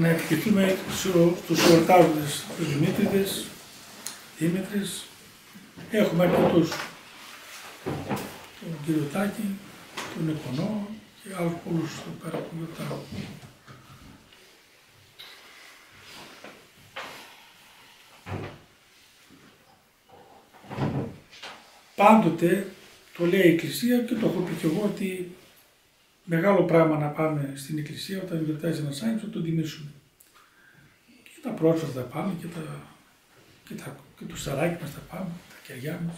να ευχηθούμε στους εορτάζοντες, τους Δημήτριδες, Δήμητρες. Έχουμε αρκετούς. Τον κύριο Τάκη, τον Εκονό και άλλους πολλούς εδώ πέρα που γιορτάζουν. Πάντοτε το λέει η Εκκλησία και το έχω πει και εγώ ότι μεγάλο πράγμα να πάμε στην Εκκλησία όταν γιορτάζει ένα Άγιος να τον τιμήσουμε. Και τα πρόσφατα θα πάμε και, τα, και, τα, και το σαράκι μας θα πάμε, τα κεριά μας.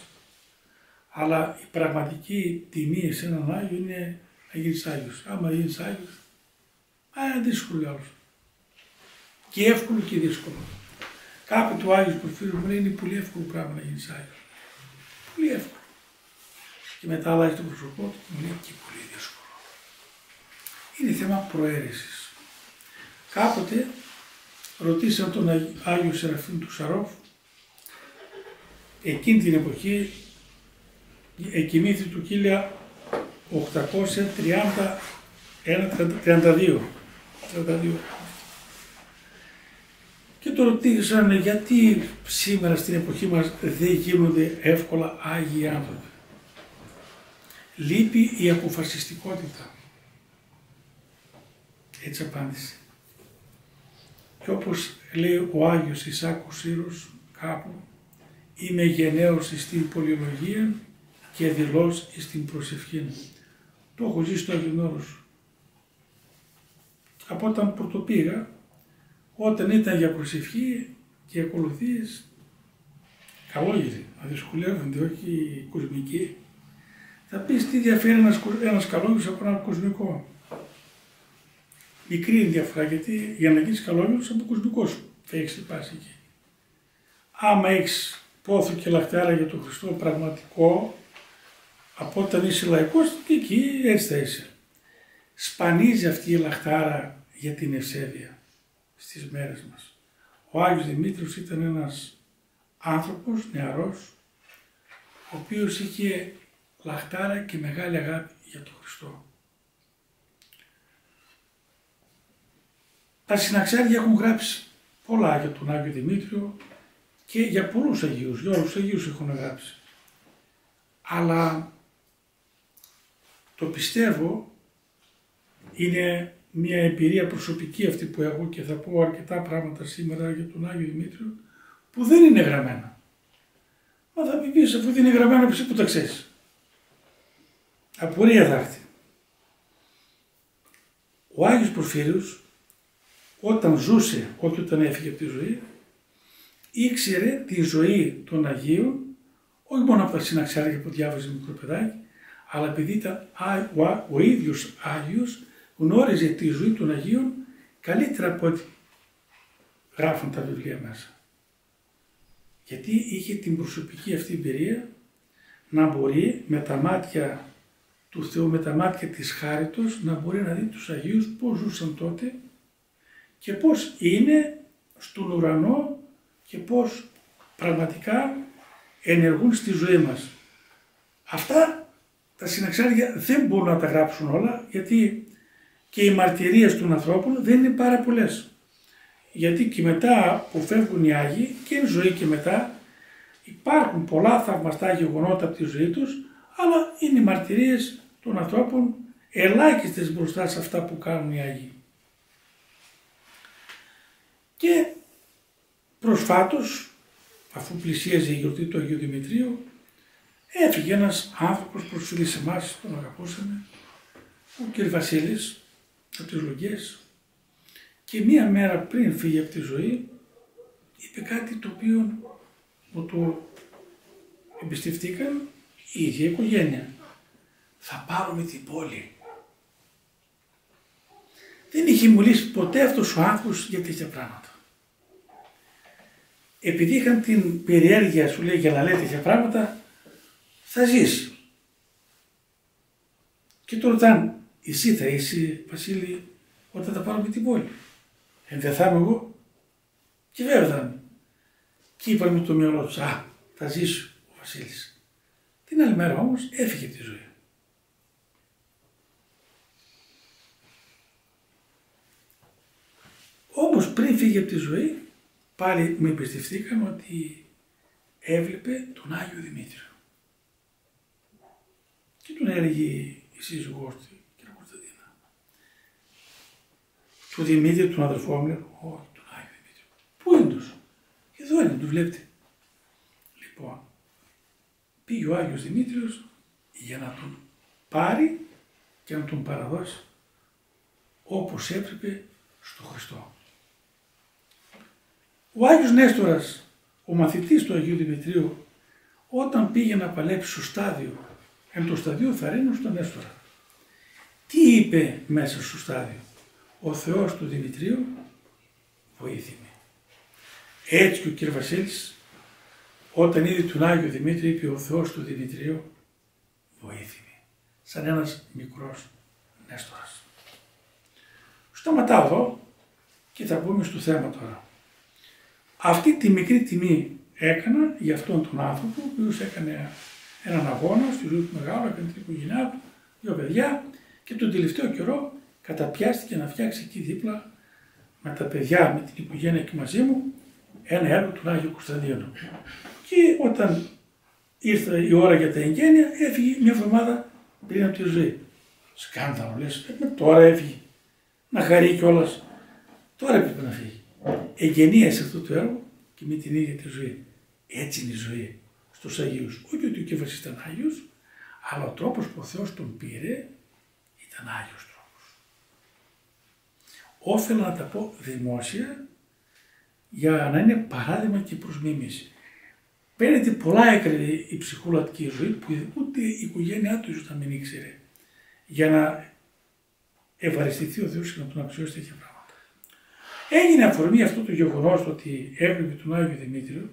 Αλλά η πραγματική τιμή σε έναν Άγιο είναι να γίνεις Άγιος. Άμα γίνεις Άγιος, α, είναι δύσκολο για όλους. Και εύκολο και δύσκολο. Κάποτε του Άγιος Πορφύρου μου είναι πολύ εύκολο πράγμα να γίνεις Άγιος. Πολύ εύκολο. Και μετά αλλάζει το πρόσωπό του και μου λέει και πολύ δύσκολο. Είναι θέμα προαίρεσης. Κάποτε ρωτήσαν τον Άγιο Σεραφείμ του Σαρόφ εκείνη την εποχή εκοιμήθη του 1831-32. Και το ρωτήσαν γιατί σήμερα στην εποχή μας δεν γίνονται εύκολα Άγιοι άνθρωποι. Λείπει η αποφασιστικότητα. Έτσι απάντησε. Και όπως λέει ο Άγιος Ισάκος Σύρος κάπου, είμαι γενναίος στην πολυλογία και δηλώς στην προσευχή. Το έχω ζήσει στο Άγιον Όρος. Από όταν πρωτοπήγα, όταν ήταν για προσευχή και ακολουθίες, καλόγεροι, αδυσκολεύονται, όχι κοσμικοί, θα πεις τι διαφέρει ένας, ένας καλόγερος από έναν κοσμικό; Μικρή είναι διαφορά γιατί για να γίνει καλόγερος από κοσμικός σου θα έχεις πάση εκεί. Άμα έχεις πόθο και λαχτάρα για τον Χριστό πραγματικό, από όταν είσαι λαϊκός και εκεί έτσι θα είσαι. Σπανίζει αυτή η λαχτάρα για την ευσέβεια στις μέρες μας. Ο Άγιος Δημήτριος ήταν ένας άνθρωπος νεαρός, ο οποίος είχε λαχτάρα και μεγάλη αγάπη για τον Χριστό. Τα συναξάρια έχουν γράψει πολλά για τον Άγιο Δημήτριο και για πολλούς Αγίους, για όλους τους Αγίους έχουν γράψει. Αλλά το πιστεύω είναι μια εμπειρία προσωπική αυτή που έχω και θα πω αρκετά πράγματα σήμερα για τον Άγιο Δημήτριο που δεν είναι γραμμένα. Μα θα πεις αφού δεν είναι γραμμένα εσύ που τα ξέρεις. Απορία θα έρθει. Ο Άγιος Πορφύριος όταν ζούσε, όχι όταν έφυγε από τη ζωή, ήξερε τη ζωή των Αγίων, όχι μόνο από τα συναξάρια που διάβαζε μικρό παιδάκι, αλλά επειδή ήταν ο, ο ίδιος Άγιος γνώριζε τη ζωή των Αγίων καλύτερα από ό,τι γράφουν τα βιβλία μέσα. Γιατί είχε την προσωπική αυτή εμπειρία να μπορεί με τα μάτια του Θεού, με τα μάτια της χάριτος, να μπορεί να δει τους Αγίους πώς ζούσαν τότε και πώς είναι στον ουρανό και πώς πραγματικά ενεργούν στη ζωή μας. Αυτά τα συναξάρια δεν μπορούν να τα γράψουν όλα γιατί και οι μαρτυρίες των ανθρώπων δεν είναι πάρα πολλές. Γιατί και μετά που φεύγουν οι Άγιοι και η ζωή και μετά υπάρχουν πολλά θαυμαστά γεγονότα από τη ζωή τους αλλά είναι οι μαρτυρίες των ανθρώπων ελάχιστες μπροστά σε αυτά που κάνουν οι Άγιοι. Και προσφάτως, αφού πλησίαζε η γιορτή του Αγίου Δημητρίου, έφυγε ένας άνθρωπος προσφυλή σε εμάς, τον αγαπούσαμε, ο κ. Βασίλης, από τις Λογιές, και μία μέρα πριν φύγει από τη ζωή, είπε κάτι το οποίο μου το εμπιστευτήκαν η ίδια οικογένεια. Θα πάρουμε την πόλη. Δεν είχε μιλήσει ποτέ αυτός ο άνθρωπος για τέτοια πράγματα επειδή είχαν την περιέργεια σου λέει για να λέει τέτοια πράγματα, θα ζήσει. Και το ρωτάνε, εσύ θα είσαι Βασίλη όταν θα πάρουμε την πόλη; Ε, δεν θα είμαι εγώ. Και βέβαια θα είμαι. Και είπαμε το μυαλό τους, α, θα ζήσει ο Βασίλης. Την άλλη μέρα όμως έφυγε από τη ζωή. Όμως πριν φύγει από τη ζωή, πάλι μου εμπιστευτήκαν ότι έβλεπε τον Άγιο Δημήτριο. Και τον έλεγε η σύζυγός του, κύριε Κωνσταντίνα. Του Δημήτρη, τον αδερφό μου, λέει, όχι, τον Άγιο Δημήτριο. Πού είναι τόσο. Εδώ είναι, τους βλέπετε. Λοιπόν, πήγε ο Άγιος Δημήτριος για να τον πάρει και να τον παραδώσει όπως έπρεπε στο Χριστό. Ο Άγιος Νέστορας, ο μαθητής του Αγίου Δημητρίου, όταν πήγε να παλέψει στο στάδιο, εν το σταδίο θα ρίνω στον Νέστορα. Τι είπε μέσα στο στάδιο; Ο Θεός του Δημητρίου βοήθημε. Έτσι και ο κ. Βασίλης όταν είδε τον Άγιο Δημήτρη είπε ο Θεός του Δημητρίου βοήθημε. Σαν ένας μικρός Νέστορας. Σταματάω εδώ και θα μπούμε στο θέμα τώρα. Αυτή τη μικρή τιμή έκανα για αυτόν τον άνθρωπο, ο οποίος έκανε έναν αγώνα στη ζωή του μεγάλου, έκανε την οικογένειά του, δύο παιδιά και τον τελευταίο καιρό καταπιάστηκε να φτιάξει εκεί δίπλα με τα παιδιά, με την οικογένεια και μαζί μου, ένα έργο του Άγιου Κωνσταντίνου. Και όταν ήρθε η ώρα για τα εγγένεια, έφυγε μια εβδομάδα πριν από τη ζωή. Σκάνδαλο, λες, ε, τώρα έφυγε. Να χαρεί κιόλας. Τώρα έπρεπε να φύγει. Εγγενίασε αυτό το έργο και με την ίδια τη ζωή. Έτσι είναι η ζωή στους Αγίους. Όχι ότι ο Κέφας ήταν Άγιος, αλλά ο τρόπος που ο Θεός τον πήρε ήταν Άγιος τρόπος. Όφελα να τα πω δημόσια για να είναι παράδειγμα και προς μίμηση. Παίρνετε πολλά έκρινε η ψυχολατική ζωή που ούτε η οικογένειά του ίσως να μην ήξερε για να ευαριστηθεί ο Θεός και να τον αξιώσει τέτοια πράγματα. Έγινε αφορμή αυτό το γεγονός ότι έβλεπε τον Άγιο Δημήτριο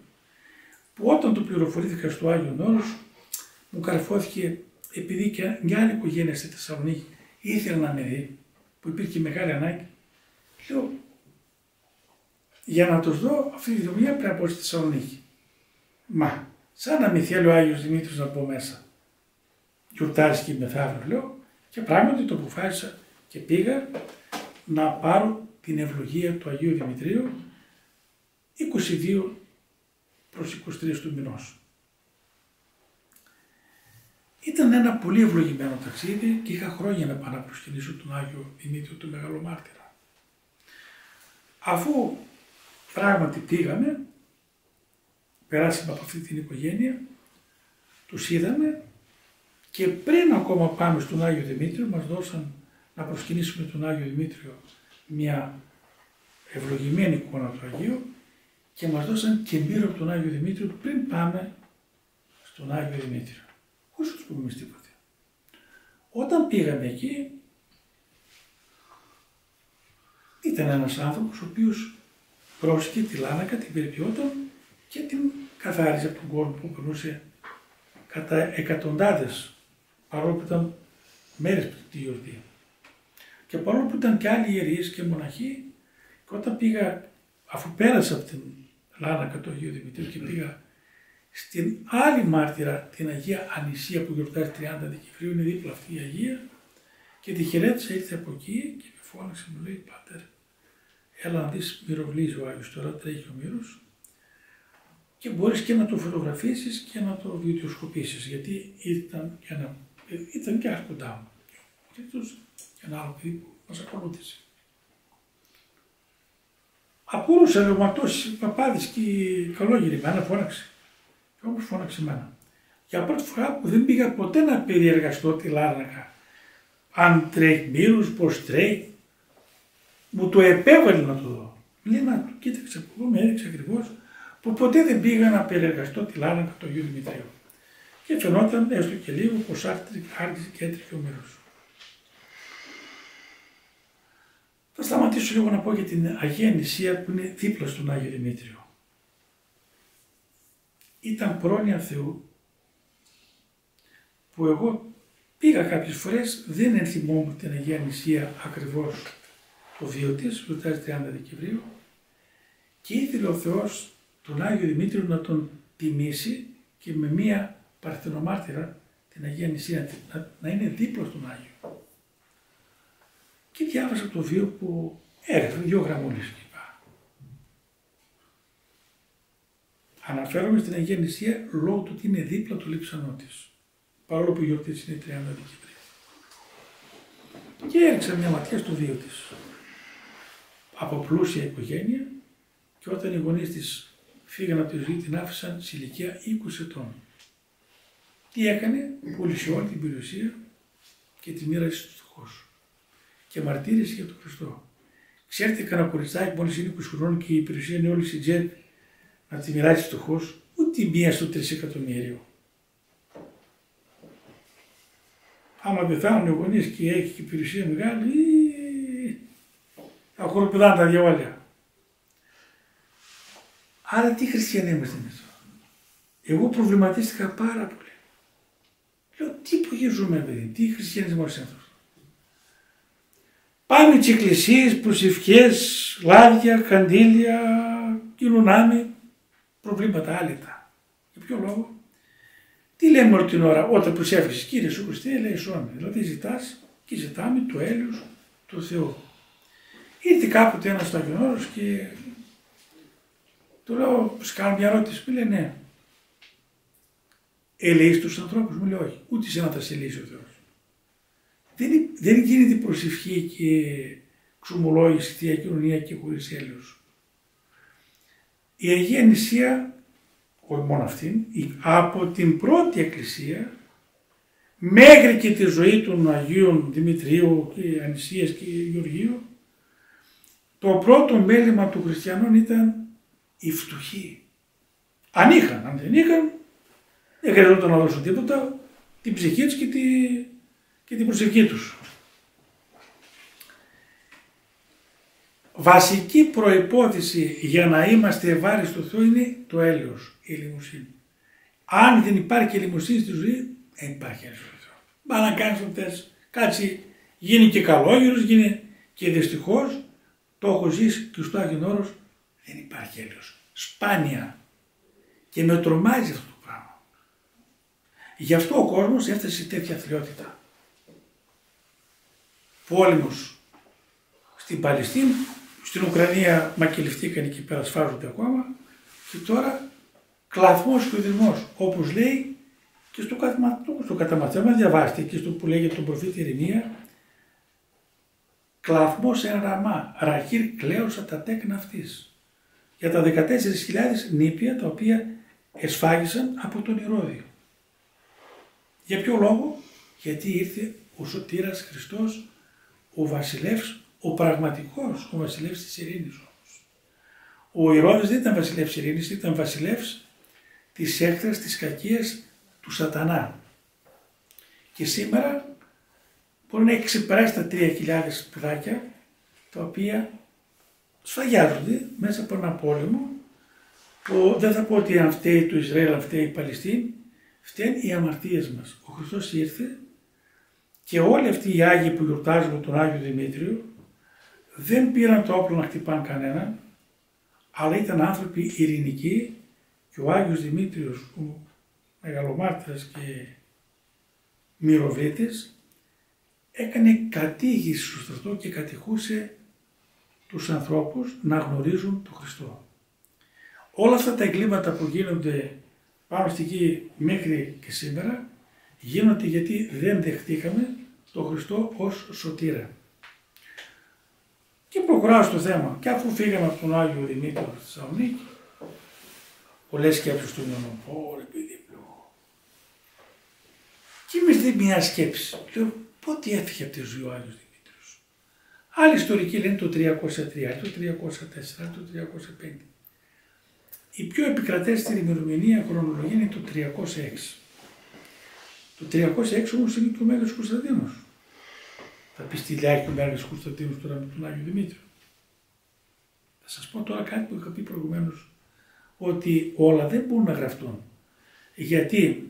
που όταν του πληροφορήθηκα στο Άγιο Νόρος μου καρφώθηκε επειδή και μια άλλη οικογένεια στη Θεσσαλονίκη ήθελε να με δει που υπήρχε μεγάλη ανάγκη λέω για να τους δω αυτή τη δουλειά πρέπει να πω στη Θεσσαλονίκη. Μα, σαν να μην θέλει ο Άγιος Δημήτρης να πω μέσα. Γιορτάζει και μεθαύριο λέω και πράγματι το αποφάσισα και πήγα να πάρω την ευλογία του Αγίου Δημητρίου 22 προς 23 του μηνός. Ήταν ένα πολύ ευλογημένο ταξίδι και είχα χρόνια να πάω να προσκυνήσω τον Άγιο Δημήτριο του Μεγαλομάρτυρα. Αφού πράγματι πήγαμε, περάσαμε από αυτή την οικογένεια, τους είδαμε και πριν ακόμα πάμε στον Άγιο Δημήτριο μας δώσαν να προσκυνήσουμε τον Άγιο Δημήτριο μια ευλογημένη εικόνα του Αγίου και μας δώσαν και μύρο από τον Άγιο Δημήτριο πριν πάμε στον Άγιο Δημήτριο. Χωρίς τους πούμε τίποτε. Όταν πήγαμε εκεί ήταν ένας άνθρωπος ο οποίος πρόσεχε τη λάνακα, την περιποιόταν και την καθάριζε από τον κόσμο που περνούσε κατά εκατοντάδες παρόλο που ήταν μέρες πριν τη γιορτή. Και παρόλο που ήταν και άλλοι ιερείς και μοναχοί, και όταν πήγα, αφού πέρασα από την Λάνακα του Αγίου Δημητρίου και πήγα στην άλλη μάρτυρα, την Αγία Ανησία που γιορτάζει 30 Δεκεμβρίου, είναι δίπλα αυτή η Αγία, και τη χαιρέτησα, ήρθε από εκεί και με φώναξε, μου λέει, Πάτερ, έλα να δεις μυροβλίζει ο Άγιος, τώρα τρέχει ο μύρος και μπορείς και να το φωτογραφίσεις και να το βιντεοσκοπήσεις, γιατί ήταν και, ένα, ήταν και άρχοντά μου. Και και ένα άλλο παιδί που μας ακολούθησε. Ακούρωσα ρευματός παπάδης και καλόγερη, μένα φώναξε. Και όπως φώναξε εμένα. Για πρώτη φορά που δεν πήγα ποτέ να περιεργαστώ τη Λάρνακα. Αν τρέχει μύρους, πώς τρέχει. Μου το επέβαλε να το δω. Λέει να το κοίταξε από εδώ, με έδειξε ακριβώς που ποτέ δεν πήγα να περιεργαστώ τη Λάρνακα του Αγίου Δημητρίου. Και φαινόταν έστω και λίγο πως άρχισε και έτρεχε ο μύρος. Θα σταματήσω λίγο να πω για την Αγία Νησία που είναι δίπλα στον Άγιο Δημήτριο. Ήταν πρόνοια Θεού που εγώ πήγα κάποιες φορές, δεν ενθυμόμουν την Αγία Νησία ακριβώς το βίο της, γιορτάζει 30 Δεκεμβρίου και ήθελε ο Θεός τον Άγιο Δημήτριο να τον τιμήσει και με μία παρθενομάρτυρα την Αγία Νησία να, να είναι δίπλα στον Άγιο και διάβασα το βίο που έγραφε δύο γραμμούλες κλπ. Αναφέρομαι στην Αγία Νησία λόγω του ότι είναι δίπλα του λείψανό τη. Παρόλο που η γιορτής της είναι 30 Δεκεμβρίου. Και έριξα μια ματιά στο βίο της. Από πλούσια οικογένεια και όταν οι γονείς της φύγαν από τη ζωή την άφησαν σε ηλικία 20 ετών. Τι έκανε, πούλησε όλη την περιουσία και τη μοίρασε στους φτωχούς και μαρτύρησε για τον Χριστό. Ξέρετε κανένα κοριτσάκι μόλις είναι 20 χρόνων και η περιουσία είναι όλη στην τζέρ να τη μοιράσει στους φτωχούς, ούτε μία στο τρισεκατομμύριο. Άμα πεθάνουν οι γονείς και έχει και η περιουσία μεγάλη, θα χοροπηδάνε τα διαβόλια. Άρα τι χριστιανοί είμαστε εμείς. Εγώ προβληματίστηκα πάρα πολύ. Λέω τι που ζούμε παιδί, τι χριστιανισμός είναι αυτός; Πάμε τις εκκλησίες, προσευχές, λάδια, καντήλια, κοινωνάμε, προβλήματα άλυτα. Για ποιο λόγο; Τι λέμε όλη την ώρα όταν προσεύχεσαι Κύριε Σου Χριστέ, λέει σώμα. Δηλαδή ζητάς και ζητάμε το έλεος του Θεού. Ήρθε κάποτε ένας σταγιονόρος και του λέω, σου κάνω μια ερώτηση, μου λέει ναι. Ελεείς τους ανθρώπους, μου λέει όχι, ούτε σε να τα σε ο Θεός. Δεν, δεν γίνεται προσευχή και ξομολόγηση, θεία κοινωνία και χωρίς έλεος. Η Αγία Νησία, όχι μόνο αυτήν, από την πρώτη εκκλησία μέχρι και τη ζωή των Αγίων Δημητρίου και Ανησίας και Γεωργίου, το πρώτο μέλημα του χριστιανών ήταν οι φτωχοί. Αν είχαν, αν δεν είχαν, δεν χρειαζόταν να δώσουν τίποτα, την ψυχή τους και, τη, και την προσευχή τους. Βασική προϋπόθεση για να είμαστε ευάρεστοι στο Θεό είναι το έλεος, η ελεημοσύνη. Αν δεν υπάρχει ελεημοσύνη στη ζωή, δεν υπάρχει έλεος στο Θεό. Μα να κάνεις αυτές, κάτσει, γίνει και καλόγερος, γίνει και δυστυχώς, το έχω ζήσει και στο Άγιον Όρος, δεν υπάρχει έλεος. Σπάνια. Και με τρομάζει αυτό το πράγμα. Γι' αυτό ο κόσμος έφτασε σε τέτοια αθλειότητα. Πόλεμος στην Παλαιστίνη, στην Ουκρανία μακελευτήκαν εκεί πέρα σφάζονται ακόμα και τώρα κλαθμός και οδημός, όπως λέει και στο, στο καταμαθαίμα διαβάστε και στο που λέγεται τον προφήτη Ειρηνία κλαθμός ένα ραμά, ραχήρ κλαίωσα τα τέκνα αυτής για τα 14.000 νήπια τα οποία εσφάγισαν από τον Ηρώδιο. Για ποιο λόγο, γιατί ήρθε ο Σωτήρας Χριστός, ο βασιλεύς, ο πραγματικός, ο βασιλεύς της ειρήνης όμως. Ο Ηρώδης δεν ήταν βασιλεύς ειρήνης, ήταν βασιλεύς της έκτρας της κακίας του σατανά. Και σήμερα μπορεί να έχει ξεπεράσει τα 3.000 παιδάκια τα οποία σφαγιάζονται μέσα από ένα πόλεμο που δεν θα πω ότι αν φταίει το Ισραήλ, αν φταίει η Παλαιστίνη, φταίνουν οι αμαρτίες μας. Ο Χριστός ήρθε και όλοι αυτοί οι Άγιοι που γιορτάζουμε τον Άγιο Δημήτριο δεν πήραν το όπλο να χτυπάνε κανέναν, αλλά ήταν άνθρωποι ειρηνικοί και ο Άγιος Δημήτριος, ο μεγαλομάρτυρας και μυροβλήτης, έκανε κατήγηση στο στρατό και κατηχούσε τους ανθρώπους να γνωρίζουν τον Χριστό. Όλα αυτά τα εγκλήματα που γίνονται πάνω στη γη μέχρι και σήμερα γίνονται γιατί δεν δεχτήκαμε τον Χριστό ως σωτήρα. Και προχωράω στο θέμα. Και αφού φύγαμε από τον Άγιο Δημήτριο στη Θεσσαλονίκη, πολλές σκέψεις του μυαλό πω ρε παιδί μου. Και είμαι μια σκέψη. Λέω πότε έφυγε από τη ζωή ο Άγιος Άλλοι ιστορικοί λένε το 303, το 304, το 305. Η πιο επικρατέστερη ημερομηνία χρονολογία είναι το 306. Το 306 όμως είναι και ο Μέγας Κωνσταντίνος. Θα πεις στη Λιάκη ο Μέγας Κωνσταντίνος τώρα με τον Άγιο Δημήτριο. Θα σας πω τώρα κάτι που είχα πει προηγουμένως, ότι όλα δεν μπορούν να γραφτούν. Γιατί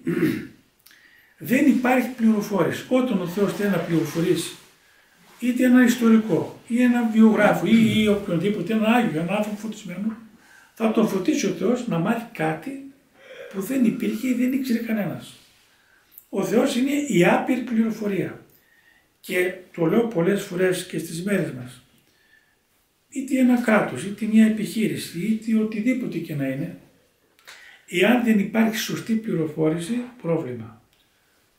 δεν υπάρχει πληροφόρηση. Όταν ο Θεός θέλει να πληροφορήσει είτε ένα ιστορικό ή ένα βιογράφο ή, ή οποιονδήποτε, ένα Άγιο, ένα άνθρωπο φωτισμένο, θα τον φωτίσει ο Θεός να μάθει κάτι που δεν υπήρχε ή δεν ήξερε κανένας. Ο Θεός είναι η άπειρη πληροφορία και το λέω πολλές φορές και στις μέρες μας. Είτε ένα κράτος, είτε μια επιχείρηση, είτε οτιδήποτε και να είναι, Εάν δεν υπάρχει σωστή πληροφόρηση, πρόβλημα.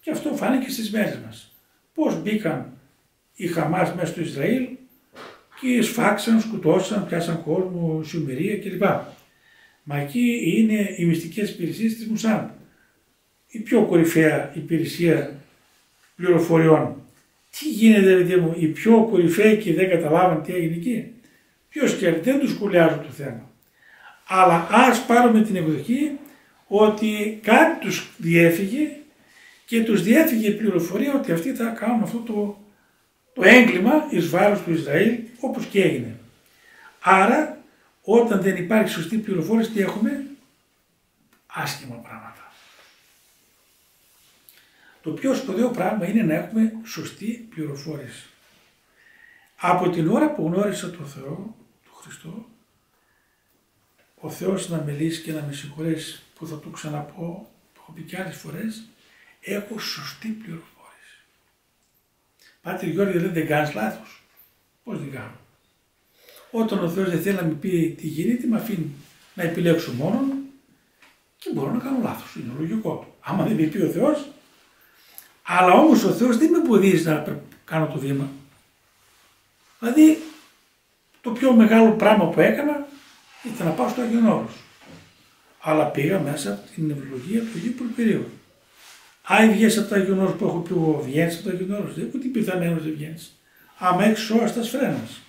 Και αυτό φάνηκε στις μέρες μας. Πώς μπήκαν οι Χαμάς μέσα στο Ισραήλ και σφάξαν, σκουτώσαν, πιάσαν κόσμο, Σουμερία κλπ. Μα εκεί είναι οι μυστικές υπηρεσίες της Μουσάμ. Η πιο κορυφαία υπηρεσία πληροφοριών. Τι γίνεται, παιδί μου, οι πιο κορυφαίοι και δεν καταλάβαν τι έγινε εκεί; Ποιος και δεν τους σχολιάζω το θέμα. Αλλά ας πάρουμε την εκδοχή ότι κάτι τους διέφυγε και τους διέφυγε η πληροφορία ότι αυτοί θα κάνουν αυτό το, το έγκλημα εις βάρος του Ισραήλ όπως και έγινε. Άρα όταν δεν υπάρχει σωστή πληροφόρηση τι έχουμε; Άσχημα πράγματα. Το πιο σπουδαίο πράγμα είναι να έχουμε σωστή πληροφόρηση. Από την ώρα που γνώρισα τον Θεό, τον Χριστό, ο Θεός να με λύσει και να με συγχωρέσει που θα το ξαναπώ, το έχω πει και άλλες φορές, έχω σωστή πληροφόρηση. Πάτε Γιώργη λέει δεν κάνεις λάθος; Πώς δεν κάνω; Όταν ο Θεός δεν θέλει να μου πει τι γίνεται, με αφήνει να επιλέξω μόνο και μπορώ να κάνω λάθος. Είναι λογικό. Άμα δεν με πει ο Θεός, αλλά όμως ο Θεός δεν με εμποδίζει να κάνω το βήμα. Δηλαδή το πιο μεγάλο πράγμα που έκανα ήταν να πάω στο Άγιον Όρος. Αλλά πήγα μέσα από την ευλογία του Αγίου Προπηρίου. Αν βγαίνει από το Άγιον Όρος που έχω πει εγώ, βγαίνεις από το Άγιον Όρος, δεν έχω τι πιθανό δεν βγαίνεις. Άμα έχεις σώα στα σφρένας.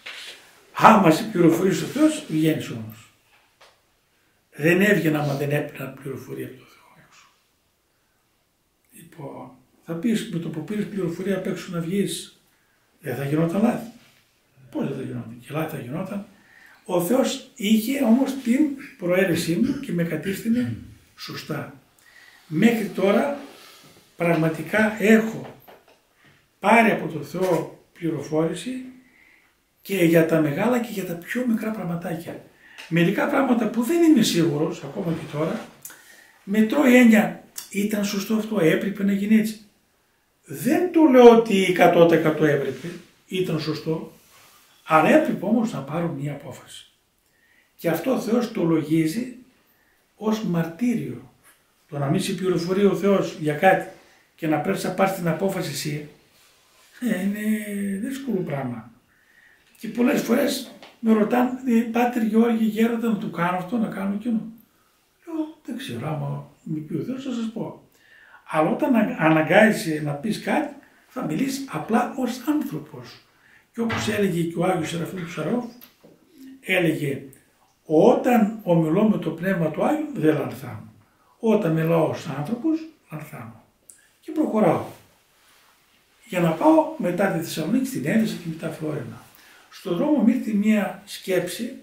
Άμα σε πληροφορήσει ο Θεός, βγαίνεις όμως. Δεν έβγαινα άμα δεν έπαιρνα πληροφορία από το Θεό έξω. Λοιπόν, θα πεις με το που πήρες πληροφορία απ' έξω να βγεις, δεν θα γινόταν λάθη. Πώς δεν θα γινόταν, και λάθη θα γινόταν. Ο Θεός είχε όμως την προαίρεσή μου και με κατήφθηνε σωστά. Μέχρι τώρα πραγματικά έχω πάρει από τον Θεό πληροφόρηση και για τα μεγάλα και για τα πιο μικρά πραγματάκια. Μερικά πράγματα που δεν είμαι σίγουρος, ακόμα και τώρα, με τρώει έννοια, ήταν σωστό αυτό, έπρεπε να γίνει έτσι. Δεν το λέω ότι 100% έπρεπε, ήταν σωστό, αλλά έπρεπε όμως να πάρω μία απόφαση. Και αυτό ο Θεός το λογίζει ως μαρτύριο. Το να μην σε πληροφορεί ο Θεός για κάτι και να πρέπει να πάρεις την απόφαση εσύ, ε, είναι δύσκολο πράγμα. Και πολλές φορές με ρωτάνε, «Ε, Πάτερ Γιώργη, γέροντα να του κάνω αυτό, να κάνω εκείνο. Λέω, δεν ξέρω, άμα με πει ο Θεός, θα σας πω. Αλλά όταν αναγκάζει να πεις κάτι, θα μιλήσεις απλά ως άνθρωπος. Και όπως έλεγε και ο Άγιος Σεραφείμ του Σαρόφ, έλεγε, όταν ομιλώ με το πνεύμα του Άγιου, δεν λανθάνω. Όταν μιλάω ως άνθρωπος, λανθάνω. Και προχωράω. Για να πάω μετά τη Θεσσαλονίκη στην Ένωση και μετά Φλόρινα. Στον δρόμο μου ήρθε μια σκέψη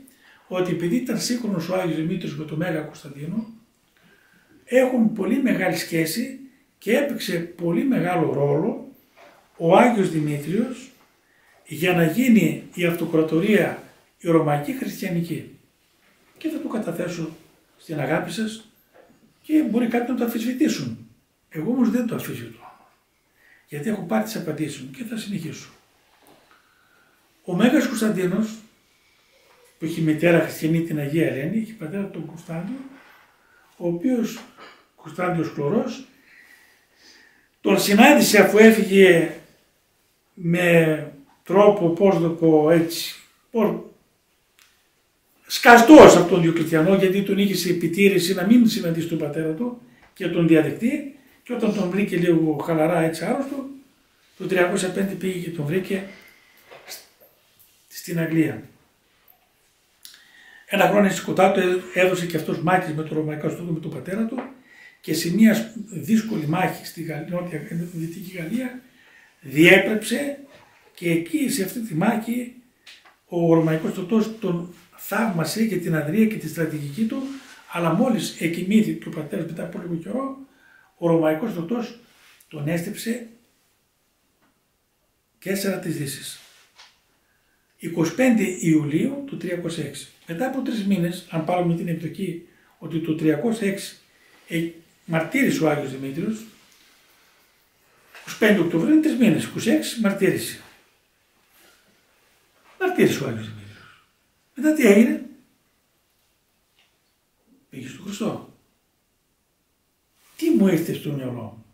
ότι επειδή ήταν σύγχρονος ο Άγιος Δημήτρης με τον Μέγα Κωνσταντίνο, έχουν πολύ μεγάλη σχέση και έπαιξε πολύ μεγάλο ρόλο ο Άγιος Δημήτριος για να γίνει η αυτοκρατορία η Ρωμαϊκή Χριστιανική. Και θα το καταθέσω στην αγάπη σας και μπορεί κάποιοι να το αφισβητήσουν. Εγώ όμως δεν το αφισβητώ. Γιατί έχω πάρει τις απαντήσεις μου και θα συνεχίσω. Ο Μέγας Κωνσταντίνος, που έχει μητέρα χριστιανή την Αγία Ελένη, έχει πατέρα τον Κωνσταντίνο, ο οποίος Κωνσταντίνος Κλωρός, τον συνάντησε αφού έφυγε με τρόπο, πώς το πω έτσι, πώς, σκαστός από τον Διοκλητιανό γιατί τον είχε σε επιτήρηση να μην συναντήσει τον πατέρα του και τον διαδεχτεί και όταν τον βρήκε λίγο χαλαρά έτσι άρρωστο, το 305 πήγε και τον βρήκε στην Αγγλία. Ένα χρόνο σκοτά του έδωσε και αυτός μάχης με το Ρωμαϊκό Στόδο με τον πατέρα του και σε μια δύσκολη μάχη στη Νότια Δυτική Γαλλία διέπρεψε και εκεί σε αυτή τη μάχη ο Ρωμαϊκός Στρατός τον θαύμασε για την αδρία και τη στρατηγική του αλλά μόλις εκοιμήθη ο πατέρας μετά από λίγο καιρό ο Ρωμαϊκός Στρατός τον έστεψε και έσερα τις δύσεις. 25 Ιουλίου του 306. Μετά από τρεις μήνες, αν πάρουμε την εκδοχή ότι το 306 ε, μαρτύρησε ο Άγιος Δημήτριος, 25 Οκτωβρίου είναι τρεις μήνες, 26 μαρτύρησε. Μαρτύρησε ο Άγιος Δημήτριος. Μετά τι έγινε, πήγε στο Χριστό. μου ήρθε στο μυαλό μου;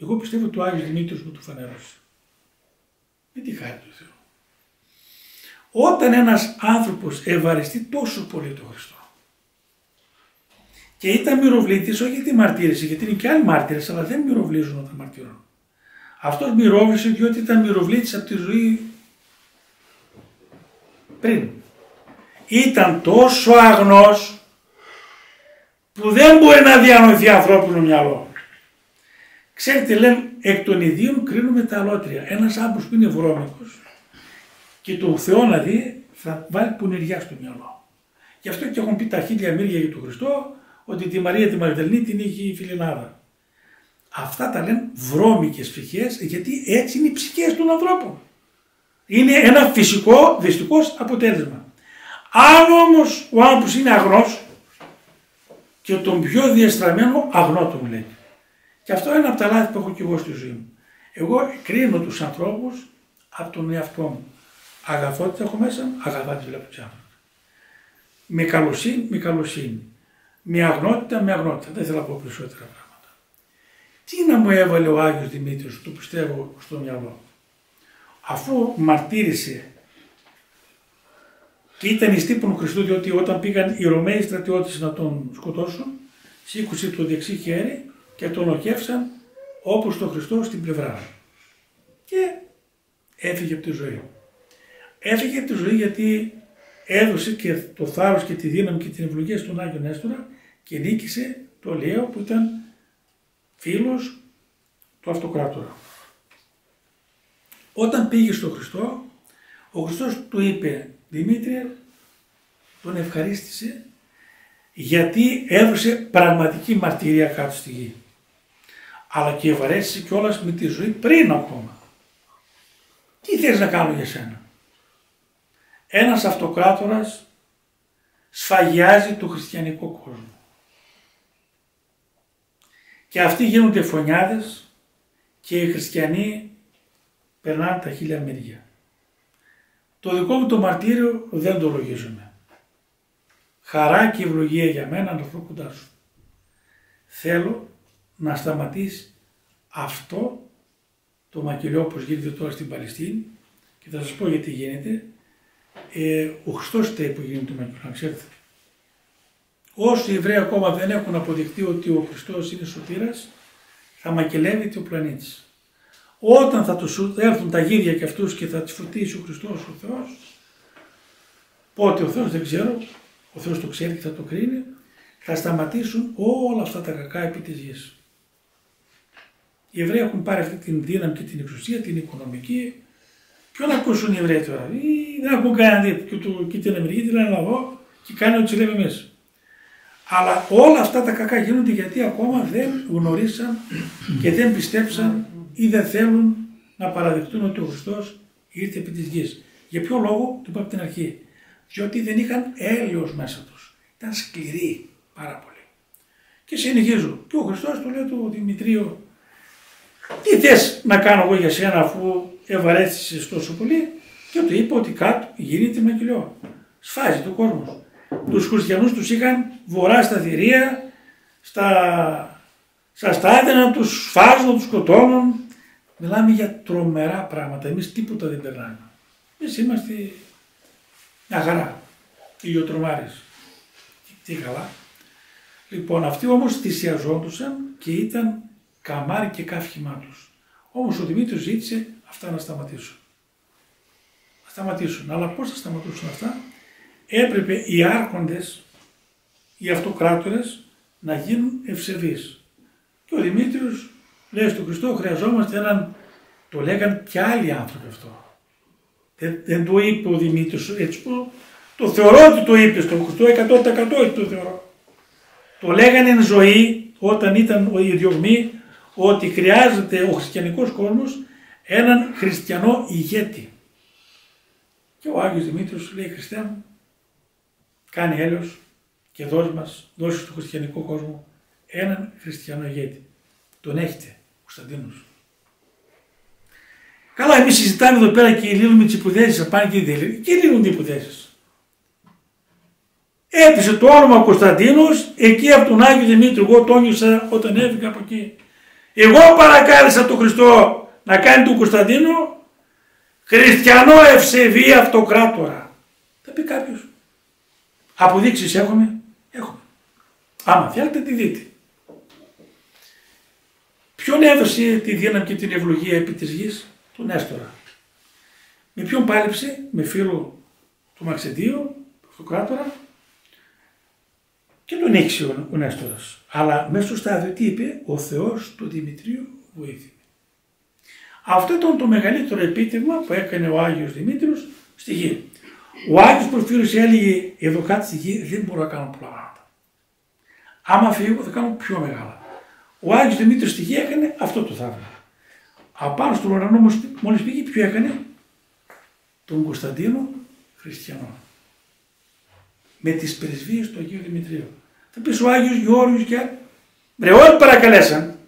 Εγώ πιστεύω ότι ο Άγιος Δημήτριος μου το φανέρωσε. Με τη χάρη του Θεού. Όταν ένας άνθρωπος ευαριστεί τόσο πολύ τον Χριστό και ήταν μυροβλήτης όχι γιατί μαρτύρησε, γιατί είναι και άλλοι μάρτυρες, αλλά δεν μυροβλίζουν όταν μαρτυρούν. Αυτός μυρώβλησε διότι ήταν μυροβλήτης από τη ζωή πριν. Ήταν τόσο αγνός που δεν μπορεί να διανοηθεί ανθρώπινο μυαλό. Ξέρετε λένε εκ των ιδίων κρίνουμε τα αλότρια. Ένας άνθρωπος που είναι βρώμικος και το Θεό να δει θα βάλει πονηριά στο μυαλό. Γι' αυτό και έχουν πει τα χίλια μύρια για τον Χριστό ότι τη Μαρία τη Μαγδαλνή την είχε η φιλινάδα. Αυτά τα λένε βρώμικες ψυχές γιατί έτσι είναι οι ψυχές των ανθρώπων. Είναι ένα φυσικό δυστυχώς αποτέλεσμα. Αν όμως ο άνθρωπος είναι αγνός και τον πιο διαστραμμένο αγνό του λέει. Και αυτό είναι από τα λάθη που έχω και εγώ στη ζωή μου. Εγώ κρίνω τους ανθρώπους από τον εαυτό μου. Αγαθότητα έχω μέσα μου, αγαθά τη βλέπω τους άνθρωπους. Με καλοσύνη, με καλοσύνη. Με αγνότητα, με αγνότητα. Δεν θέλω να πω περισσότερα πράγματα. Τι να μου έβαλε ο Άγιος Δημήτριος, το πιστεύω στο μυαλό; Αφού μαρτύρησε και ήταν εις τύπων Χριστού διότι όταν πήγαν οι Ρωμαίοι στρατιώτες να τον σκοτώσουν σήκωσε το δεξί χέρι και τον οκέφσαν όπως τον Χριστό στην πλευρά και έφυγε από τη ζωή. Έφυγε από τη ζωή γιατί έδωσε και το θάρρος και τη δύναμη και την ευλογία στον Άγιο Νέστορα και νίκησε το Λέο που ήταν φίλος του αυτοκράτορα. Όταν πήγε στον Χριστό, ο Χριστός του είπε Δημήτρια, τον ευχαρίστησε γιατί έδωσε πραγματική μαρτυρία κάτω στη γη. Αλλά και ευαρέστησε κιόλας με τη ζωή πριν ακόμα. Τι θες να κάνω για σένα; Ένας αυτοκράτορας σφαγιάζει το χριστιανικό κόσμο. Και αυτοί γίνονται φωνιάδες και οι χριστιανοί περνάνε τα χίλια μεριά. Το δικό μου το μαρτύριο δεν το λογίζουμε. Χαρά και ευλογία για μένα να έρθω κοντά σου. Θέλω να σταματήσει αυτό το μακελιό όπως γίνεται τώρα στην Παλαιστίνη και θα σας πω γιατί γίνεται. Ε, ο Χριστός φταίει που γίνεται το μακελιός, να ξέρετε. Όσοι οι Εβραίοι ακόμα δεν έχουν αποδειχτεί ότι ο Χριστός είναι σωτήρας, θα μακελεύεται ο πλανήτης. Όταν θα τους έρθουν τα γύρια και αυτούς και θα τις φωτίσει ο Χριστός ο Θεός, πότε ο Θεός δεν ξέρω, ο Θεός το ξέρει και θα το κρίνει, θα σταματήσουν όλα αυτά τα κακά επί της γης. Οι Εβραίοι έχουν πάρει αυτή την δύναμη και την εξουσία, την οικονομική. Ποιον ακούσουν οι Εβραίοι τώρα, ή δεν ακούν κανέναν και, του, και την Αμερική, τη λένε εδώ και κάνει ό,τι λέμε εμείς. Αλλά όλα αυτά τα κακά γίνονται γιατί ακόμα δεν γνωρίσαν και δεν πιστέψαν ή δεν θέλουν να παραδεχτούν ότι ο Χριστός ήρθε επί της γης. Για ποιο λόγο, το είπα από την αρχή. Διότι δεν είχαν έλεος μέσα τους. Ήταν σκληροί πάρα πολύ. Και συνεχίζω. Και ο Χριστός του λέει του Δημητρίου, τι θες να κάνω εγώ για σένα αφού ευαρέστησες τόσο πολύ; Και του είπε ότι κάτω γίνεται μακελιό. Σφάζει το κόσμος. Τους χριστιανούς τους είχαν βορρά στα θηρία, στα, στα στάδια να τους σφάζουν, να τους σκοτώνουν, Μιλάμε για τρομερά πράγματα. Εμείς τίποτα δεν περνάμε. Εμείς είμαστε μια χαρά. Ηλιοτρομάρες. Τι καλά. Λοιπόν, αυτοί όμως θυσιαζόντουσαν και ήταν καμάρι και κάφχημά τους. Όμως ο Δημήτρης ζήτησε αυτά να σταματήσουν. Να σταματήσουν. Αλλά πώς θα σταματήσουν αυτά; Έπρεπε οι άρχοντες, οι αυτοκράτορες να γίνουν ευσεβείς. Και ο Δημήτριος λέει στον Χριστό χρειαζόμαστε έναν, το λέγαν και άλλοι άνθρωποι αυτό. Δεν, δεν το είπε ο Δημήτρης, έτσι που το θεωρώ ότι το είπε στον Χριστό, 100% το θεωρώ. Το λέγανε εν ζωή όταν ήταν ο ιδιογμή ότι χρειάζεται ο χριστιανικός κόσμος έναν χριστιανό ηγέτη. Και ο Άγιος Δημήτρης λέει Χριστέ μου, κάνει έλεος και δώσ' μας, δώσει στο χριστιανικό κόσμο έναν χριστιανό ηγέτη. Τον έχετε. Κωνσταντίνος. Καλά, εμείς συζητάμε εδώ πέρα και λύνουμε τις υποθέσεις. Θα πάνε και δεν Και λύνουν τις υποθέσεις. Έπεσε το όνομα Κωνσταντίνος εκεί από τον Άγιο Δημήτρη. Εγώ το νιώσα όταν έφυγα από εκεί. Εγώ παρακάλεσα τον Χριστό να κάνει τον Κωνσταντίνο χριστιανό ευσεβή αυτοκράτορα. Θα πει κάποιος. Αποδείξεις έχουμε. Έχουμε. Άμα θέλετε τη δείτε. Ποιον έδωσε τη δύναμη και την ευλογία επί της γης, τον Έστορα. Με ποιον πάλεψε, με φίλο του Μαξεντίου, του αυτοκράτορα, και τον ήξε ο Νέστορας. Αλλά μέσα στο στάδιο τι είπε, ο Θεός του Δημητρίου βοήθη. Αυτό ήταν το μεγαλύτερο επίτευγμα που έκανε ο Άγιος Δημήτριος στη γη. Ο Άγιος Προφύρος έλεγε εδώ κάτι στη γη δεν μπορώ να κάνω πολλά πράγματα. Άμα φύγω θα κάνω πιο μεγάλα. Ο Άγιος Δημήτριος στη γη έκανε αυτό το θαύμα. Απάνω στον ουρανό μόλις πήγε ποιο έκανε; Τον Κωνσταντίνο Χριστιανό. Με τις πρεσβείες του Αγίου Δημητρίου. Θα πεις ο Άγιος Γεώργιος και Βρε όλοι παρακαλέσαν.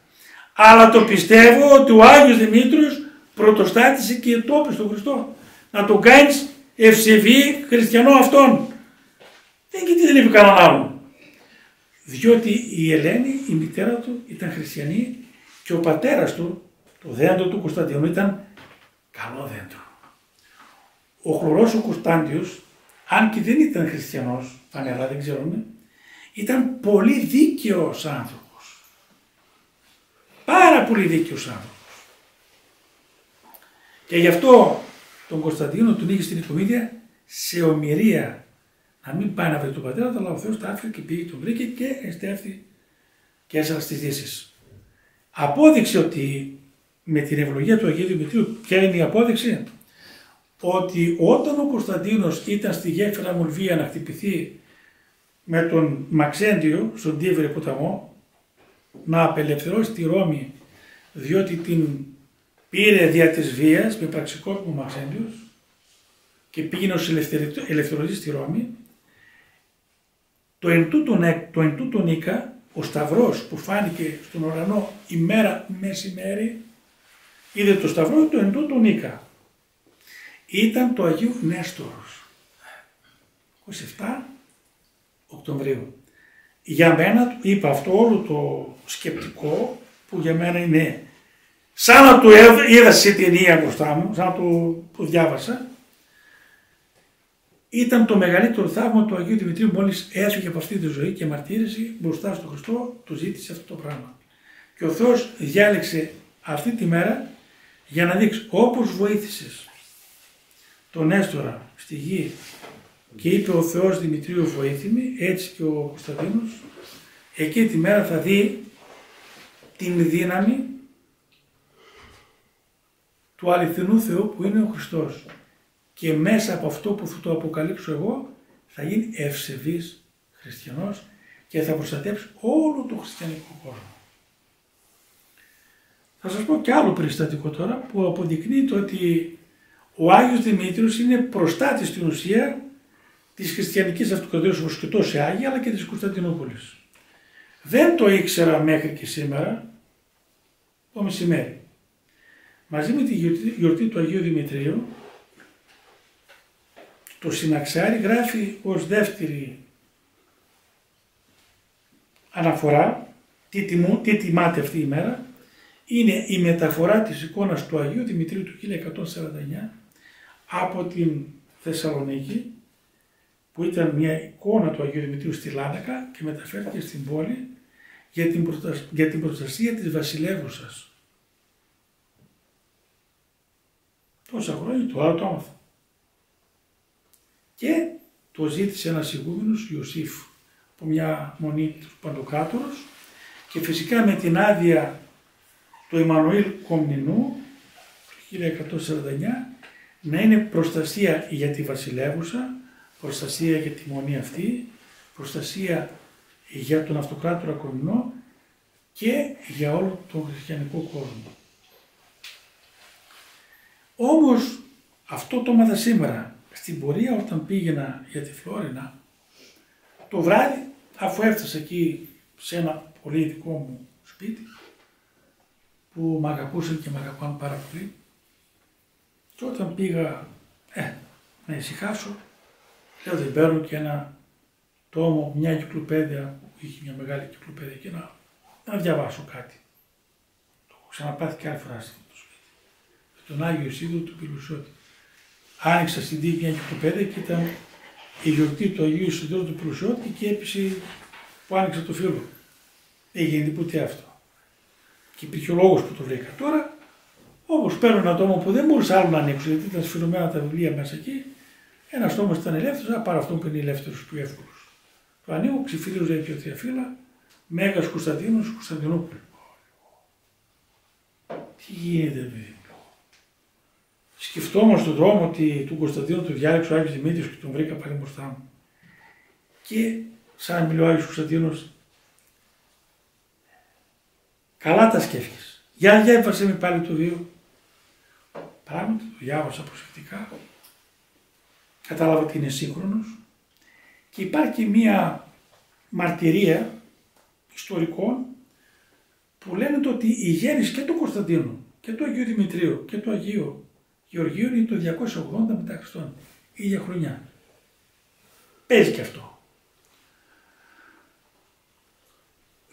Αλλά το πιστεύω ότι ο Άγιος Δημήτριος πρωτοστάτησε και το είπε στον Χριστό. Να τον κάνεις ευσεβή χριστιανό αυτόν. Δεν γιατί δεν είπε κανέναν άλλον. Διότι η Ελένη, η μητέρα του, ήταν χριστιανή και ο πατέρας του, το δέντρο του Κωνσταντινού, ήταν καλό δέντρο. Ο χλωρός ο Κωνσταντιος, αν και δεν ήταν χριστιανός, φανερά δεν ξέρουμε, ήταν πολύ δίκαιος άνθρωπος. Πάρα πολύ δίκαιος άνθρωπος. Και γι' αυτό τον Κωνσταντίνο τον είχε στην οικομίδια σε ομοιρία να μην πάει να βρει τον πατέρα του, αλλά ο Θεός τα άφησε και πήγε, τον βρήκε και εστέφθη και έσαλα στις δύσεις. Απόδειξε ότι με την ευλογία του Αγίου Δημητρίου, ποια είναι η απόδειξη, ότι όταν ο Κωνσταντίνος ήταν στη γέφυρα Μολβία να χτυπηθεί με τον Μαξέντιο στον Τίβρη ποταμό να απελευθερώσει τη Ρώμη διότι την πήρε δια της βίας με πραξικόπημο Μαξέντιος και πήγαινε ως ελευθερωτής στη Ρώμη. Το εν το εν νίκα, ο Σταυρός που φάνηκε στον ουρανό ημέρα μεσημέρι είδε το Σταυρό το εν τούτο νίκα ήταν το Αγίου Νέστορος. 27 Οκτωβρίου. Για μένα, είπα αυτό όλο το σκεπτικό που για μένα είναι σαν να το είδα σε ταινία μπροστά μου, σαν να το, διάβασα, ήταν το μεγαλύτερο θαύμα του Αγίου Δημητρίου μόλις έφυγε από αυτή τη ζωή και μαρτύρησε μπροστά στον Χριστό, το ζήτησε αυτό το πράγμα. Και ο Θεός διάλεξε αυτή τη μέρα για να δείξει όπως βοήθησες τον Έστορα στη γη και είπε ο Θεός Δημητρίου βοήθημη, έτσι και ο Κωνσταντίνος, εκεί τη μέρα θα δει την δύναμη του αληθινού Θεού που είναι ο Χριστός. Και μέσα από αυτό που θα το αποκαλύψω εγώ θα γίνει ευσεβής χριστιανός και θα προστατέψει όλο το χριστιανικό κόσμο. Θα σας πω και άλλο περιστατικό τώρα που αποδεικνύει το ότι ο Άγιος Δημήτριος είναι προστάτης στην ουσία Της χριστιανικής αυτοκρατορίας όπως και τόση Άγια, αλλά και της Κωνσταντινούπολης. Δεν το ήξερα μέχρι και σήμερα, το μεσημέρι. Μαζί με τη γιορτή, του Αγίου Δημητρίου, το συναξάρι γράφει ως δεύτερη αναφορά, τι, τιμού, τι τιμάται αυτή η μέρα, είναι η μεταφορά της εικόνας του Αγίου Δημητρίου του 1149 από την Θεσσαλονίκη που ήταν μια εικόνα του Αγίου Δημητρίου στη Λάνακα και μεταφέρθηκε στην πόλη για την, για την προστασία της βασιλεύουσας. Τόσα χρόνια το άλλο το άμαθα. Και το ζήτησε ένας ηγούμενος Ιωσήφ από μια μονή του Παντοκράτορος και φυσικά με την άδεια του Εμμανουήλ Κομνηνού το 1149 να είναι προστασία για τη βασιλεύουσα προστασία για τη μονή αυτή, προστασία για τον αυτοκράτορα Κομινό και για όλο τον χριστιανικό κόσμο. Όμως αυτό το έμαθα σήμερα. Στην πορεία όταν πήγαινα για τη Φλόρινα, το βράδυ αφού έφτασα εκεί σε ένα πολύ ειδικό μου σπίτι, που με αγαπούσαν και με αγαπάνε πάρα πολύ, και όταν πήγα ε, να ησυχάσω, Λέω δεν παίρνω και ένα το ώμο μια κυκλοπαίδεια που είχε μια μεγάλη κυκλοπαίδεια και να, να διαβάσω κάτι. Το έχω ξαναπάθει και άλλη φορά στο σπίτι. Με τον Άγιο Ισίδωρο του Πιλουσιώτη. Άνοιξα στην τύχη μια κυκλοπαίδεια και ήταν η γιορτή του Αγίου Ισίδωρου του Πιλουσιώτη και έπεισε που άνοιξε το φίλο. Έγινε ποτέ αυτό. Και υπήρχε ο λόγος που το βρήκα. Τώρα, όπως παίρνω ένα τόμο που δεν μπορούσα άλλο να ανοίξω, γιατί ήταν σφυρωμένα τα βιβλία μέσα εκεί, ένας τόμος ήταν ελεύθερος, να πάρω αυτό που είναι ελεύθερος, πιο εύκολος. Το ανοίγω, ξεφύλιζε και ο φύλλα, Μέγας Κωνσταντίνος Κωνσταντινούπολης. Τι γίνεται, παιδί. Σκεφτόμαστε στον δρόμο ότι του Κωνσταντίνου του διάλεξε ο Άγιος Δημήτρης και τον βρήκα πάλι μπροστά μου. Και σαν μιλώ ο Άγιος Κωνσταντίνος, καλά τα σκέφτηκες. Για διάβασε με πάλι το δύο. Πράγματι το διάβασα προσεκτικά. Κατάλαβα ότι είναι σύγχρονος. Και υπάρχει μία μαρτυρία ιστορικών που λένε ότι η γέννηση και του Κωνσταντίνου και του Αγίου Δημητρίου και του Αγίου Γεωργίου είναι το 280 μετά Χριστόν, ίδια χρονιά. Παίζει και αυτό.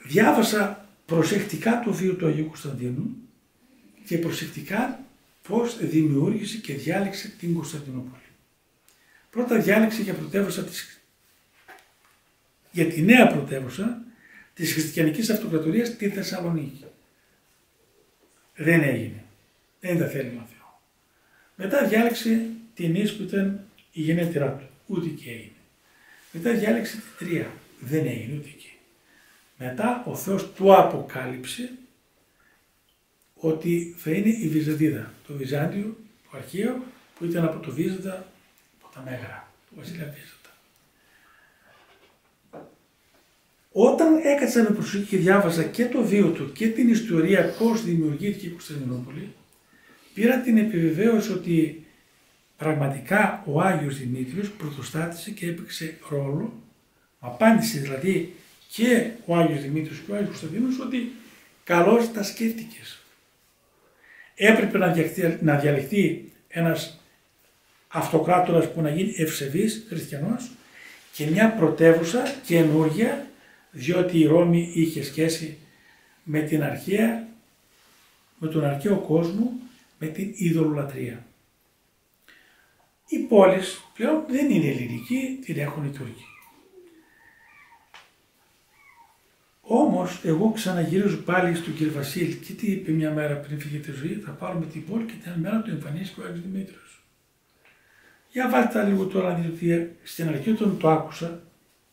Διάβασα προσεκτικά το βίο του Αγίου Κωνσταντίνου και προσεκτικά πώς δημιούργησε και διάλεξε την Κωνσταντινούπολη. Πρώτα διάλεξε για πρωτεύουσα της, για τη νέα πρωτεύουσα της χριστιανικής αυτοκρατορίας τη Θεσσαλονίκη. Δεν έγινε. Δεν τα θέλει να Θεό. Μετά διάλεξε την Ις που ήταν η γενέτειρά του. Ούτε και έγινε. Μετά διάλεξε την Τρία. Δεν έγινε ούτε εκεί. Μετά ο Θεός του αποκάλυψε ότι θα είναι η Βυζαντίδα, το Βυζάντιο, το αρχαίο που ήταν από το Βίζαντα, από τα Μέγαρα, του βασιλιά Βίζαντα. Όταν έκατσα με προσοχή και διάβαζα και το βίο του και την ιστορία πώς δημιουργήθηκε η Κωνσταντινούπολη, πήρα την επιβεβαίωση ότι πραγματικά ο Άγιος Δημήτριος πρωτοστάτησε και έπαιξε ρόλο, απάντησε δηλαδή και ο Άγιος Δημήτριος και ο Άγιος Κωνσταντίνος ότι καλώς τα σκέφτηκες. Έπρεπε να, διαλεχθεί, να διαλεχθεί ένας αυτοκράτορας που να γίνει ευσεβής χριστιανός και μια πρωτεύουσα καινούργια διότι η Ρώμη είχε σχέση με την αρχαία, με τον αρχαίο κόσμο, με την ειδωλολατρία. Η πόλη πλέον δεν είναι ελληνική, την έχουν οι Τούρκοι. Όμως εγώ ξαναγυρίζω πάλι στον κύριο Βασίλη και τι είπε μια μέρα πριν φύγει τη ζωή, θα πάρουμε την πόλη και την μέρα του εμφανίστηκε ο Άγιος Δημήτριος. Για βάλτε λίγο τώρα, διότι στην αρχή όταν το άκουσα,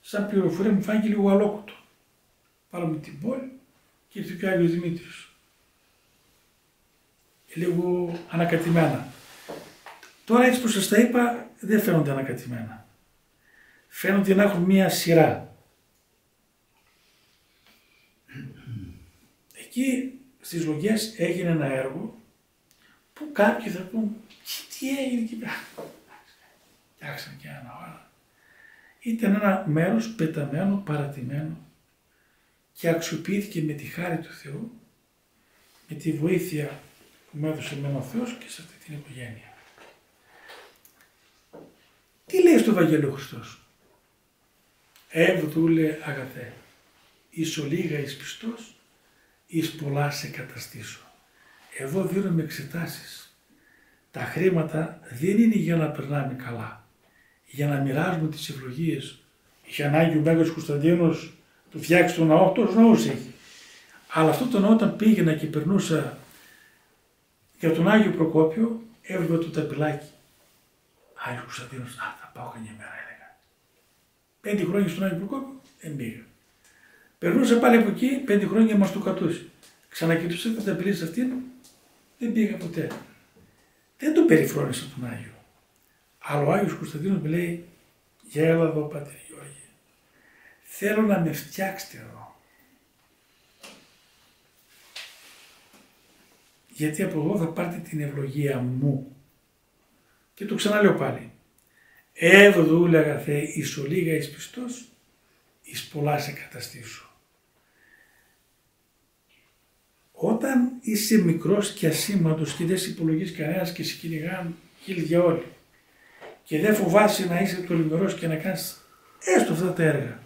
σαν πληροφορία μου φάνηκε λίγο αλόκοτο. Πάραμε την πόλη και ήρθε και ο Άγιος Δημήτρης. Λίγο ανακατημένα. Τώρα έτσι που σας τα είπα δεν φαίνονται ανακατημένα. Φαίνονται να έχουν μία σειρά. Εκεί στις λογιές έγινε ένα έργο που κάποιοι θα πούν τι έγινε εκεί πέρα. Φτιάξαν και ένα ώρα. Ήταν ένα μέρος πεταμένο, παρατημένο και αξιοποιήθηκε με τη χάρη του Θεού, με τη βοήθεια που μου έδωσε εμένα ο Θεός και σε αυτή την οικογένεια. Τι λέει στο Ευαγγέλιο Χριστός; Εύδουλε αγαθέ, εις λίγα εις πιστός, εις πολλά σε καταστήσω. Εδώ δίνουμε εξετάσεις. Τα χρήματα δεν είναι για να περνάμε καλά, για να μοιράζουμε τις ευλογίες. Είχε ανάγκη ο Μέγας Κωνσταντίνος του φτιάξει τον ναό, τόσο ναός έχει. Αλλά αυτό το ναό όταν πήγαινα και περνούσα για τον Άγιο Προκόπιο, έβλεπα το ταπηλάκι. Άγιο Κωνσταντίνο, α, θα πάω καμιά μέρα, έλεγα. Πέντε χρόνια στον Άγιο Προκόπιο, δεν πήγα. Περνούσα πάλι από εκεί, πέντε χρόνια μας το κατούσε. Ξανακοιτούσα τα ταπηλή σε αυτήν, δεν πήγα ποτέ. Δεν τον περιφρόνησα τον Άγιο. Αλλά ο Άγιος Κωνσταντίνος μου λέει, για έλα εδώ Πάτερ Γιώργη. Θέλω να με φτιάξετε εδώ. Γιατί από εδώ θα πάρετε την ευλογία μου. Και το ξαναλέω πάλι. Εύδουλε αγαθέ εις ο λίγα εις πιστός, εις πολλά σε καταστήσω. Όταν είσαι μικρός και ασήμαντος και δεν σε υπολογίζεις κανένας και σε κυνηγάν χίλια όλοι και δεν φοβάσαι να είσαι τολμηρός και να κάνεις έστω αυτά τα έργα.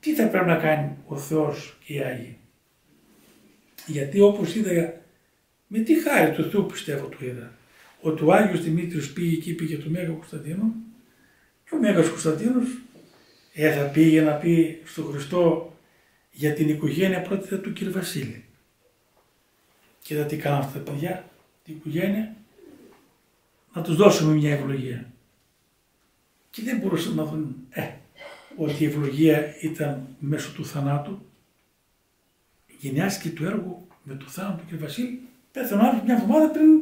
Τι θα πρέπει να κάνει ο Θεός και οι Άγιοι; Γιατί όπως είδα, με τη χάρη του Θεού πιστεύω του είδα, ότι ο Άγιος Δημήτριος πήγε εκεί, πήγε του Μέγα Κωνσταντίνου και ο Μέγας Κωνσταντίνος ε, θα πήγε να πει στον Χριστό για την οικογένεια πρώτη του κύριε Βασίλη. Κοίτα τι κάνουν αυτά τα παιδιά, την οικογένεια, να τους δώσουμε μια ευλογία. Και δεν μπορούσαν να δουν ε, ότι η ευλογία ήταν μέσω του θανάτου. Γενιάστηκε το έργο με το θάνατο του κ. Βασίλη, πέθανε άνθρωπο μια εβδομάδα πριν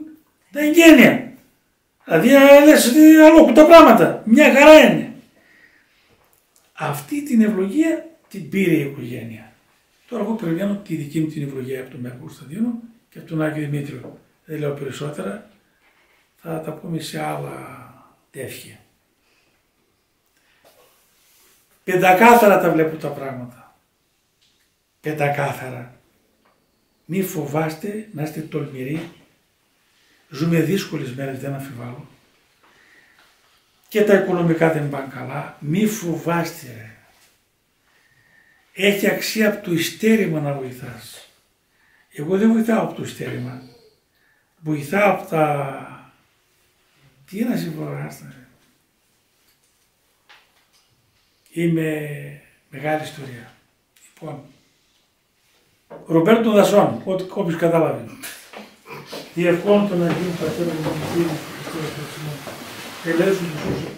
τα εγγένεια. Δηλαδή λες αλλού τα πράγματα, μια χαρά είναι. Αυτή την ευλογία την πήρε η οικογένεια. Τώρα εγώ περιμένω τη δική μου την ευλογία από τον Μέγα Κωνσταντίνο και από τον Άγιο Δημήτριο. Δεν λέω περισσότερα, θα τα πούμε σε άλλα τεύχια. Πεντακάθαρα τα βλέπω τα πράγματα. Πεντακάθαρα. Μη φοβάστε να είστε τολμηροί. Ζούμε δύσκολες μέρες, δεν αμφιβάλλω. Και τα οικονομικά δεν πάνε καλά. Μη φοβάστε. Έχει αξία από το ιστέρημα να βοηθάς. Εγώ δεν βοηθάω από το ιστέρημα. Βοηθάω από τα... Τι είναι να συμφωνάσετε. Είμαι μεγάλη ιστορία. Λοιπόν, Ρομπέρτο Δασόν, ό,τι όποιος κατάλαβε. Διευκόν τον Αγίου Πατέρα μου, τον Κύριο Χριστό, ελέγχουν τους όσους